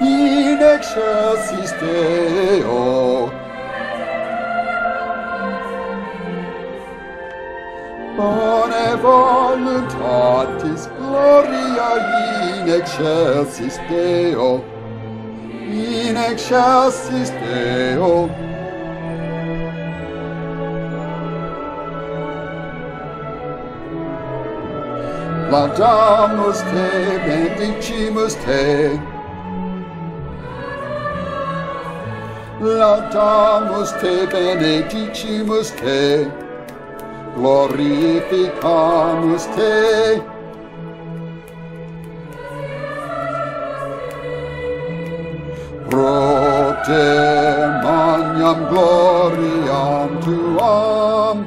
in excelsis Deo. Bone voluntatis gloria in excelsis Deo. menekşe asiste ol Lavdamız te, bendikçimiz te Lavdamız te, benedicimos te Glorificamos te pro te magnam gloriam tuam.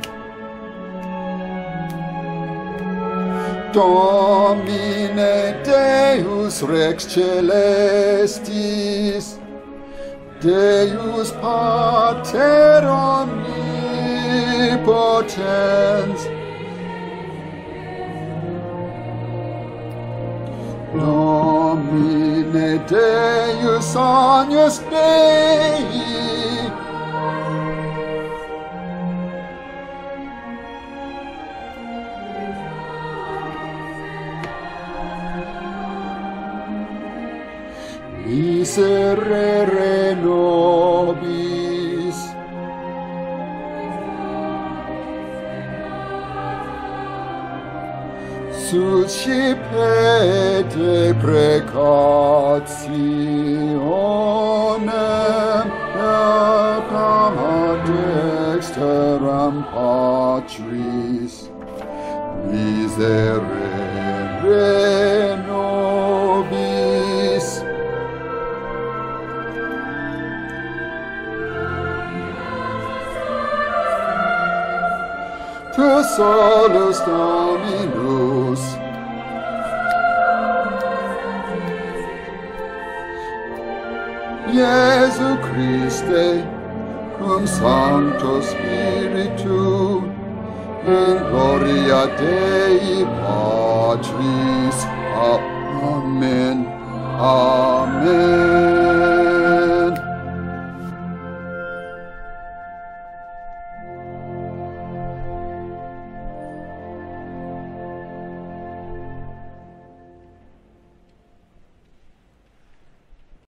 Domine Deus Rex Celestis Deus Pater Omnipotens. Domine Deus Agnus Dei, miserere nobis. Suscipete precationem et ama dexteram Patris. Miserere Tu solus Dominus, Iesu Christe, cum Sancto Spiritu, in gloria Dei Patris. Amen. Amen.